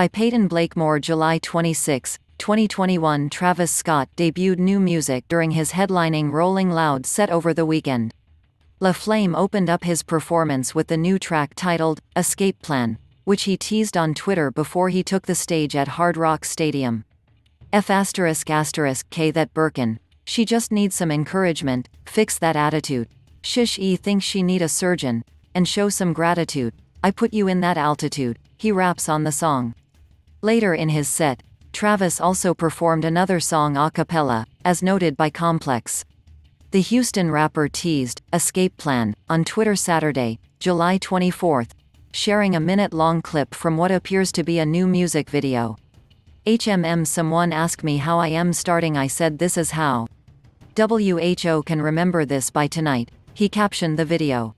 By Peyton Blakemore July 26, 2021 Travis Scott debuted new music during his headlining Rolling Loud set over the weekend. La Flame opened up his performance with the new track titled, Escape Plan, which he teased on Twitter before he took the stage at Hard Rock Stadium. F asterisk asterisk K that Birkin. She just needs some encouragement, fix that attitude. Shish E thinks she need a surgeon, and show some gratitude. I put you in that altitude, he raps on the song. Later in his set, Travis also performed another song a cappella, as noted by Complex. The Houston rapper teased Escape Plan on Twitter Saturday, July 24, sharing a minute long clip from what appears to be a new music video. HMM Someone asked me how I am starting, I said, This is how. WHO can remember this by tonight, he captioned the video.